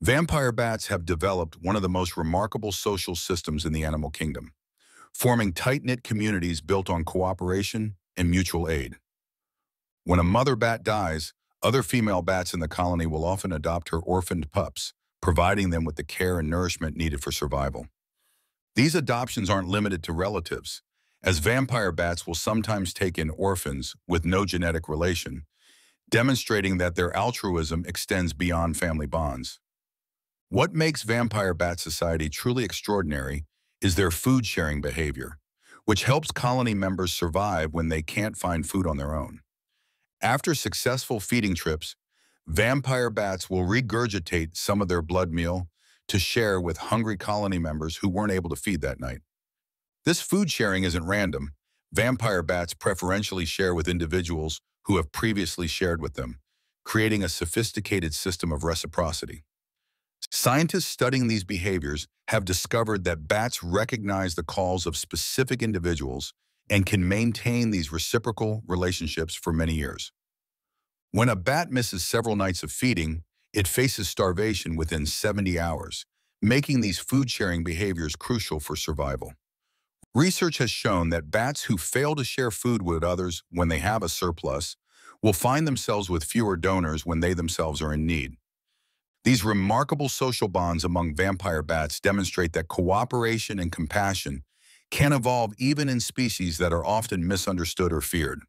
Vampire bats have developed one of the most remarkable social systems in the animal kingdom, forming tight-knit communities built on cooperation and mutual aid. When a mother bat dies, other female bats in the colony will often adopt her orphaned pups, providing them with the care and nourishment needed for survival. These adoptions aren't limited to relatives, as vampire bats will sometimes take in orphans with no genetic relation, demonstrating that their altruism extends beyond family bonds. What makes Vampire Bat Society truly extraordinary is their food-sharing behavior, which helps colony members survive when they can't find food on their own. After successful feeding trips, vampire bats will regurgitate some of their blood meal to share with hungry colony members who weren't able to feed that night. This food sharing isn't random. Vampire bats preferentially share with individuals who have previously shared with them, creating a sophisticated system of reciprocity. Scientists studying these behaviors have discovered that bats recognize the calls of specific individuals and can maintain these reciprocal relationships for many years. When a bat misses several nights of feeding, it faces starvation within 70 hours, making these food-sharing behaviors crucial for survival. Research has shown that bats who fail to share food with others when they have a surplus will find themselves with fewer donors when they themselves are in need. These remarkable social bonds among vampire bats demonstrate that cooperation and compassion can evolve even in species that are often misunderstood or feared.